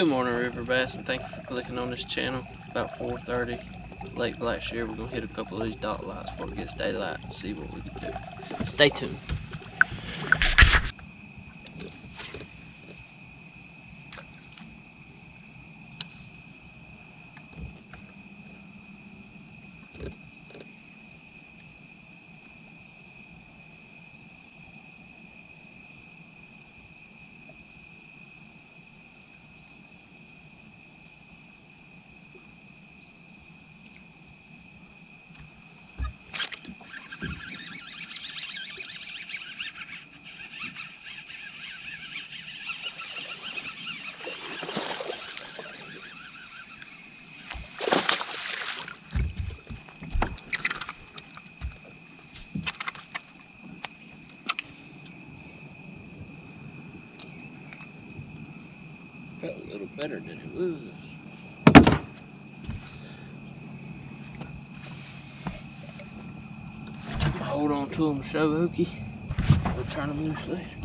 Good morning, River Bass, and thank you for clicking on this channel. About 4.30, late Lake Blackshear. We're going to hit a couple of these dock lights before it gets daylight and see what we can do. Stay tuned. Felt a little better than it was. Hold on to them, show Okie. We'll turn them loose later.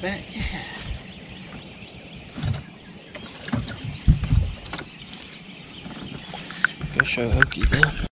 Back back. Go show Hokey then.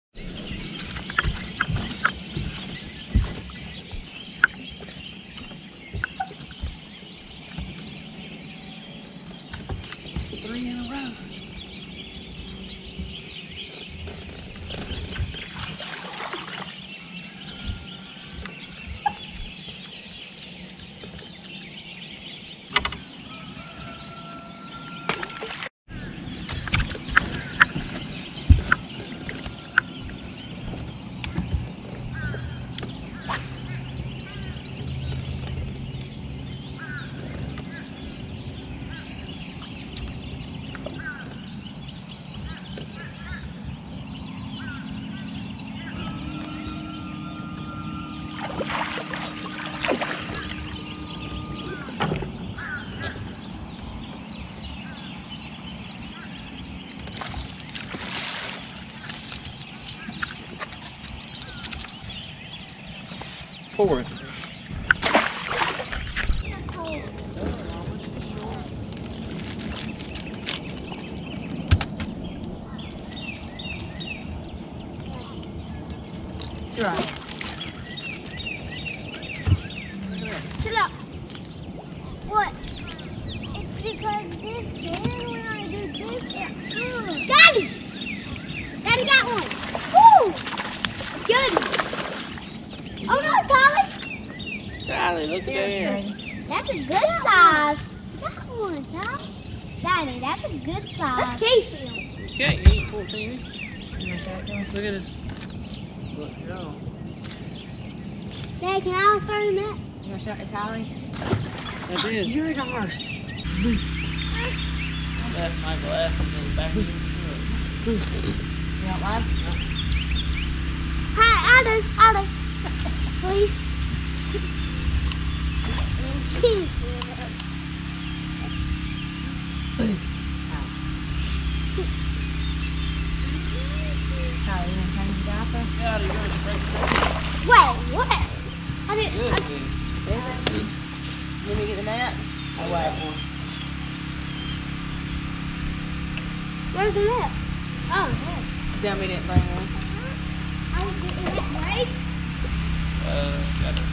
Four. Right. Chill out. What? It's because this bear, when I do this, it. Mm. Daddy! Daddy got one. Woo! Good. Oh no, Tyler! Riley, look there. That's a good size. That one, Tyler. Daddy, that's a good size. That's Casey. You can't eat 14 inch. Look at this. Look, y'all. Dad, can I throw him up? You want to shout to Tally? That's it. You're an arse. I left my glasses in the back of the truck. You don't mind? Hi, I do. I do. Please. Where's the left? Oh, there. Tell me didn't bring one. I was getting that right. Uh, got it.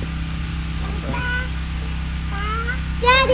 Daddy,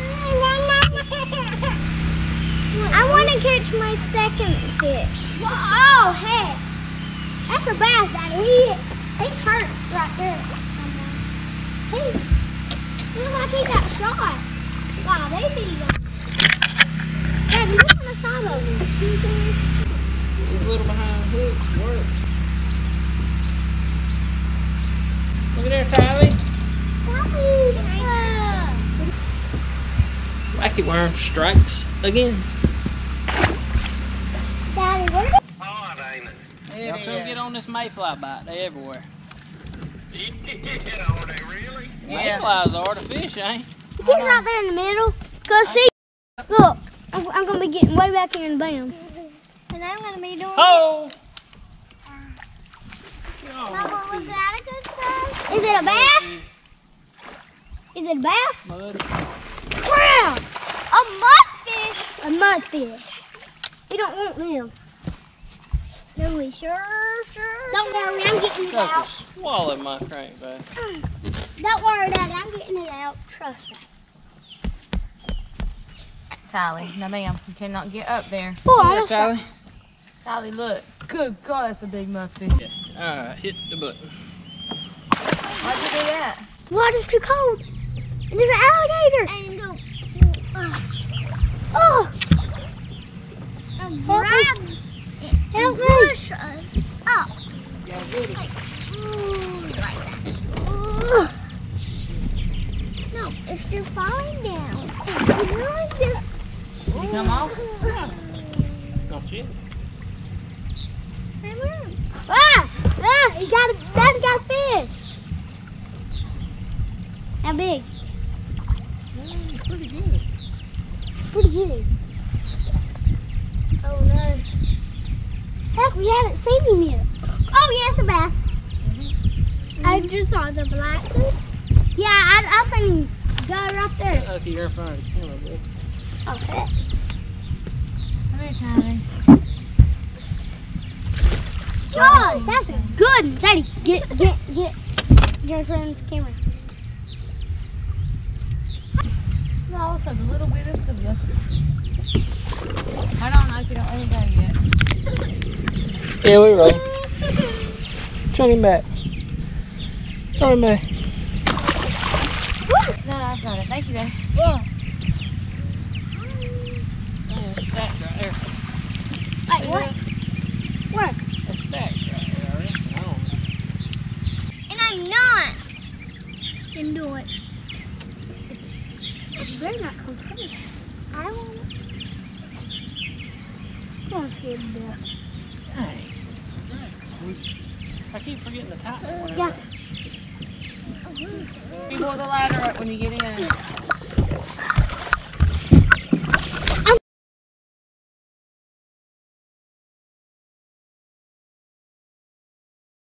catch my second fish. Oh, hey. That's a bass, Daddy. He, he hurts right there. He, looks like he got shot. Wow, they be Daddy, look on the side of him. These little behind hooks work. Look at there, Tylee. Wacky worm strikes again. Daddy, where did Hard, ain't it? There Y'all come is. get on this mayfly bite. They everywhere. Yeah, are they really? Yeah. Mayflies are the fish, ain't? Get right there in the middle. Go see. Look, I'm, I'm gonna be getting way back here and bam. And I'm gonna be doing. Oh! Mama, was that a good size? Is it a bass? Is it a bass? Mud. Wow! A mudfish. A mudfish. We don't want them. No, we sure, sure. Don't worry, I'm getting it out. swallowed my crankbait. Don't worry, Daddy, I'm getting it out. Trust me. Tally, no ma'am, you cannot get up there. Oh, I Here, almost. Tally, look. Good God, that's a big mudfish. Alright, hit the button. Why'd you do that? Water's too cold. And there's an alligator. And go. Oh. Grab Help me. Push us up. Yeah, good. Ooh, like that. Ooh. No, it's still falling down. It's really just. It come off? Not yet. Ah! Ah! He got a, Daddy got a fish. How big? Mm, pretty good. Pretty good. Oh no. Heck, we haven't seen him yet. Oh yeah, it's a bass. Mm-hmm. I just saw the black one. Yeah, I, I seen him go right there. That's here in front of the camera, boy. Okay. Come here, Tally. Gosh, that's a good one. Daddy, get, get, get your friend's camera. Small, so the little bit is good. Hold on, I don't let go yet. Yeah, we roll. Turn him back. Turn him back. No, I've got it. Thank you, babe. Man, it's stacked right there. Like what? Where? It's stacked right there. I don't know. And I'm not. Can do it. It better not come first. I won't. Come on, scared to death. Hey. I keep forgetting the top one. Yeah. You pull the ladder up when you get in.